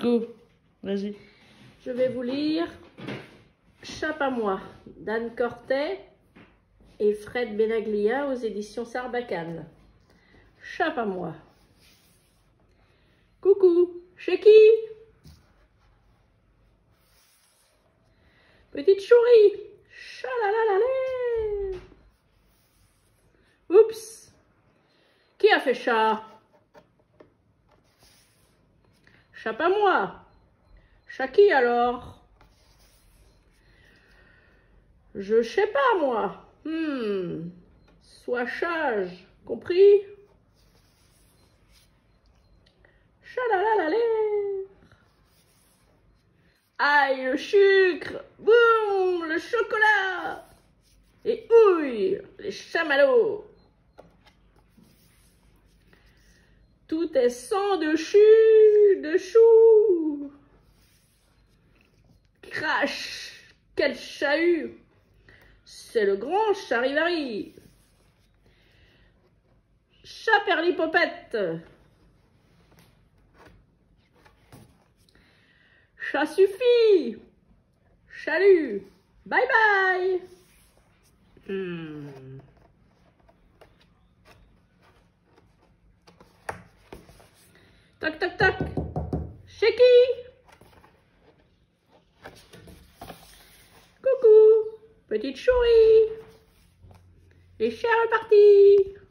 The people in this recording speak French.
Go, vas-y. Je vais vous lire Chape à moi d'Anne Cortet et Fred Benaglia aux éditions Sarbacane. Chape à moi. Coucou, chez qui? Petite chourie. Chalalalala. Oups. Qui a fait chat Chat pas moi. Chat qui alors Je sais pas moi. Hmm. Sois chage, compris? Chalalalala. Aïe, le sucre Boum, le chocolat Et ouille, les chamallows Tout est sang de de chou Crash Quel chahut C'est le grand charivari Chaperlipopette Ça suffit. Salut. Bye bye. Hmm. Toc toc toc. Coucou. Petite chourie. Les chers repartis.